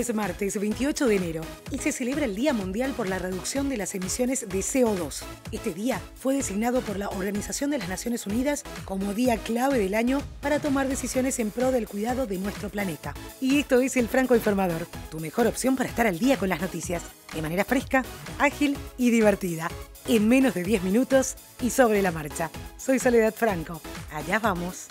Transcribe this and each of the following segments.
es martes 28 de enero y se celebra el Día Mundial por la Reducción de las Emisiones de CO2. Este día fue designado por la Organización de las Naciones Unidas como día clave del año para tomar decisiones en pro del cuidado de nuestro planeta. Y esto es el Franco Informador, tu mejor opción para estar al día con las noticias, de manera fresca, ágil y divertida, en menos de 10 minutos y sobre la marcha. Soy Soledad Franco. Allá vamos.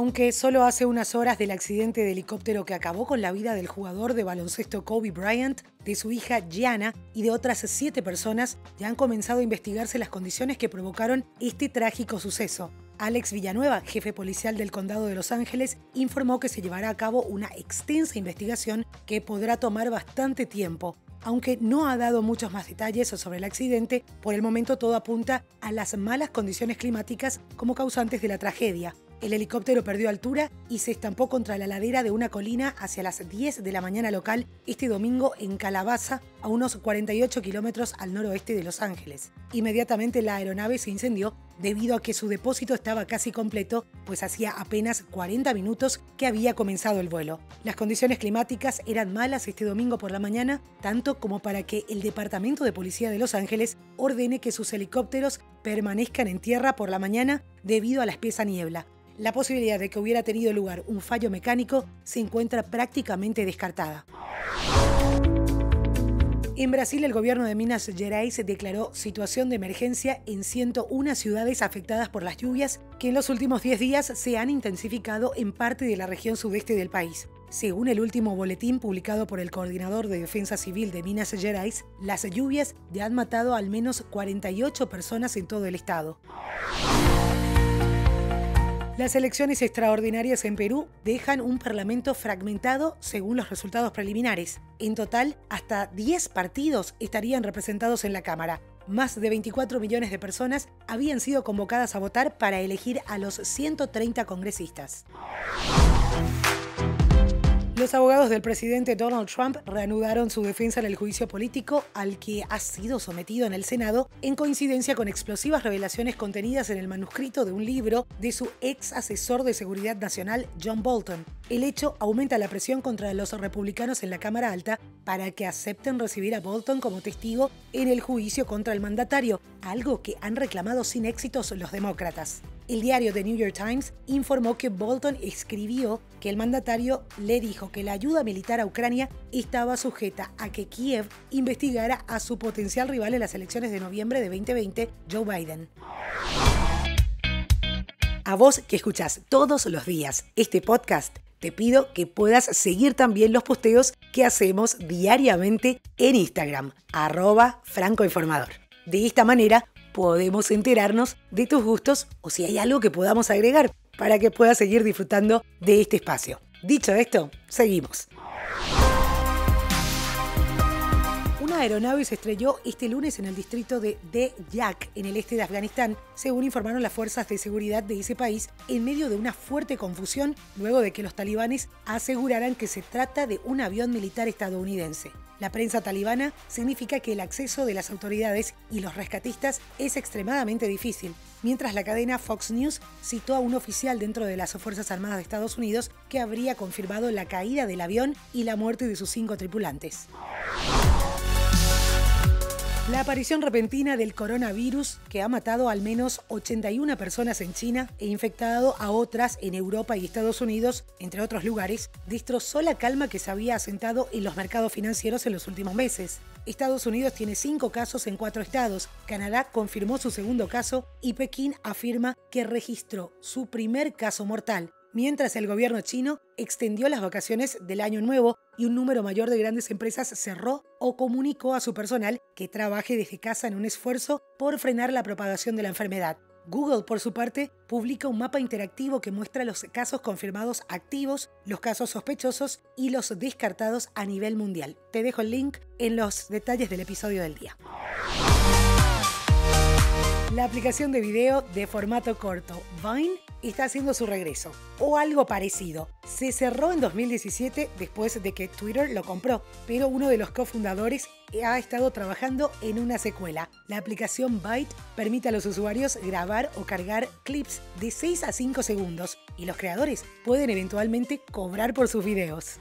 Aunque solo hace unas horas del accidente de helicóptero que acabó con la vida del jugador de baloncesto Kobe Bryant, de su hija Gianna y de otras siete personas, ya han comenzado a investigarse las condiciones que provocaron este trágico suceso. Alex Villanueva, jefe policial del condado de Los Ángeles, informó que se llevará a cabo una extensa investigación que podrá tomar bastante tiempo. Aunque no ha dado muchos más detalles sobre el accidente, por el momento todo apunta a las malas condiciones climáticas como causantes de la tragedia. El helicóptero perdió altura y se estampó contra la ladera de una colina hacia las 10 de la mañana local este domingo en Calabaza, a unos 48 kilómetros al noroeste de Los Ángeles. Inmediatamente la aeronave se incendió debido a que su depósito estaba casi completo, pues hacía apenas 40 minutos que había comenzado el vuelo. Las condiciones climáticas eran malas este domingo por la mañana, tanto como para que el Departamento de Policía de Los Ángeles ordene que sus helicópteros permanezcan en tierra por la mañana debido a la espesa niebla la posibilidad de que hubiera tenido lugar un fallo mecánico se encuentra prácticamente descartada. En Brasil, el gobierno de Minas Gerais declaró situación de emergencia en 101 ciudades afectadas por las lluvias que en los últimos 10 días se han intensificado en parte de la región sudeste del país. Según el último boletín publicado por el coordinador de Defensa Civil de Minas Gerais, las lluvias ya han matado al menos 48 personas en todo el estado. Las elecciones extraordinarias en Perú dejan un parlamento fragmentado según los resultados preliminares. En total, hasta 10 partidos estarían representados en la Cámara. Más de 24 millones de personas habían sido convocadas a votar para elegir a los 130 congresistas. Los abogados del presidente Donald Trump reanudaron su defensa en el juicio político al que ha sido sometido en el Senado en coincidencia con explosivas revelaciones contenidas en el manuscrito de un libro de su ex asesor de seguridad nacional, John Bolton. El hecho aumenta la presión contra los republicanos en la Cámara Alta para que acepten recibir a Bolton como testigo en el juicio contra el mandatario, algo que han reclamado sin éxitos los demócratas. El diario The New York Times informó que Bolton escribió que el mandatario le dijo que la ayuda militar a Ucrania estaba sujeta a que Kiev investigara a su potencial rival en las elecciones de noviembre de 2020, Joe Biden. A vos que escuchás todos los días este podcast, te pido que puedas seguir también los posteos que hacemos diariamente en Instagram, arroba francoinformador. De esta manera podemos enterarnos de tus gustos o si hay algo que podamos agregar para que puedas seguir disfrutando de este espacio. Dicho esto, seguimos. Una aeronave se estrelló este lunes en el distrito de Yak, en el este de Afganistán, según informaron las fuerzas de seguridad de ese país, en medio de una fuerte confusión luego de que los talibanes aseguraran que se trata de un avión militar estadounidense. La prensa talibana significa que el acceso de las autoridades y los rescatistas es extremadamente difícil, mientras la cadena Fox News citó a un oficial dentro de las Fuerzas Armadas de Estados Unidos que habría confirmado la caída del avión y la muerte de sus cinco tripulantes. La aparición repentina del coronavirus, que ha matado al menos 81 personas en China e infectado a otras en Europa y Estados Unidos, entre otros lugares, destrozó la calma que se había asentado en los mercados financieros en los últimos meses. Estados Unidos tiene cinco casos en cuatro estados, Canadá confirmó su segundo caso y Pekín afirma que registró su primer caso mortal, mientras el gobierno chino extendió las vacaciones del año nuevo y un número mayor de grandes empresas cerró o comunicó a su personal que trabaje desde casa en un esfuerzo por frenar la propagación de la enfermedad. Google, por su parte, publica un mapa interactivo que muestra los casos confirmados activos, los casos sospechosos y los descartados a nivel mundial. Te dejo el link en los detalles del episodio del día. La aplicación de video de formato corto Vine está haciendo su regreso, o algo parecido. Se cerró en 2017 después de que Twitter lo compró, pero uno de los cofundadores ha estado trabajando en una secuela. La aplicación Byte permite a los usuarios grabar o cargar clips de 6 a 5 segundos y los creadores pueden eventualmente cobrar por sus videos.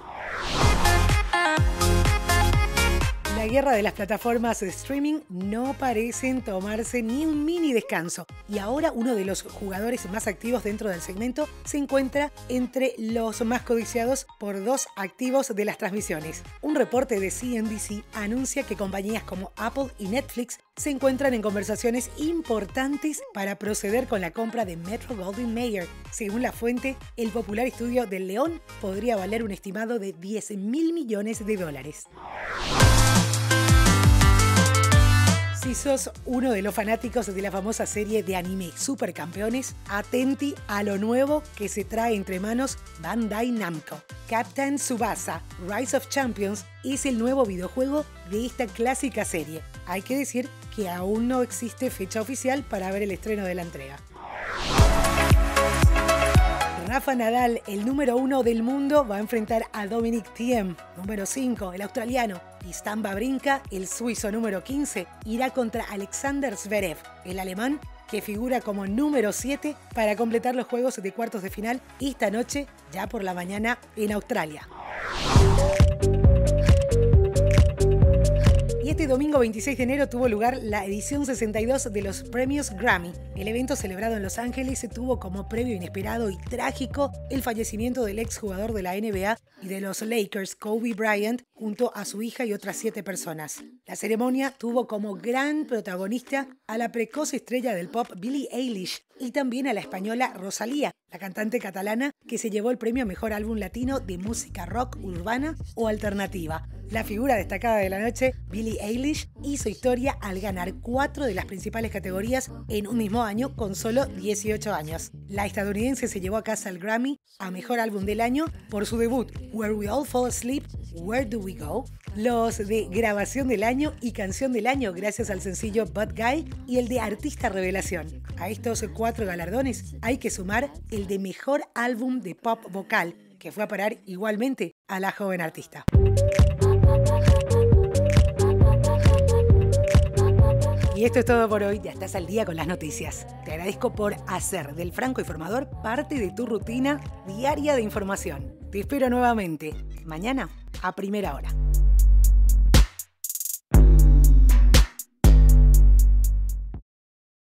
La guerra de las plataformas de streaming no parecen tomarse ni un mini descanso y ahora uno de los jugadores más activos dentro del segmento se encuentra entre los más codiciados por dos activos de las transmisiones. Un reporte de CNBC anuncia que compañías como Apple y Netflix se encuentran en conversaciones importantes para proceder con la compra de Metro Goldwyn Mayer. Según la fuente, el popular estudio del León podría valer un estimado de 10 mil millones de dólares. Si sos uno de los fanáticos de la famosa serie de anime Supercampeones, atenti a lo nuevo que se trae entre manos Bandai Namco. Captain Tsubasa Rise of Champions es el nuevo videojuego de esta clásica serie. Hay que decir que aún no existe fecha oficial para ver el estreno de la entrega. Rafa Nadal, el número uno del mundo, va a enfrentar a Dominic Thiem, número 5, el australiano. Y Stan Babrinka, el suizo número 15, irá contra Alexander Zverev, el alemán que figura como número 7 para completar los juegos de cuartos de final esta noche, ya por la mañana, en Australia. Domingo 26 de enero tuvo lugar la edición 62 de los premios Grammy. El evento celebrado en Los Ángeles tuvo como premio inesperado y trágico el fallecimiento del exjugador de la NBA y de los Lakers, Kobe Bryant, junto a su hija y otras siete personas. La ceremonia tuvo como gran protagonista a la precoz estrella del pop Billie Eilish y también a la española Rosalía, la cantante catalana que se llevó el premio a Mejor Álbum Latino de Música Rock Urbana o Alternativa. La figura destacada de la noche, Billie Eilish, hizo historia al ganar cuatro de las principales categorías en un mismo año con solo 18 años. La estadounidense se llevó a casa el Grammy a Mejor Álbum del Año por su debut Where We All Fall Asleep, Where Do We Go, los de Grabación del Año y Canción del Año gracias al sencillo Bad Guy y el de Artista Revelación. A estos cuatro galardones hay que sumar el de Mejor Álbum de Pop Vocal, que fue a parar igualmente a la joven artista. Y esto es todo por hoy, ya estás al día con las noticias. Te agradezco por hacer del Franco Informador parte de tu rutina diaria de información. Te espero nuevamente, mañana a primera hora.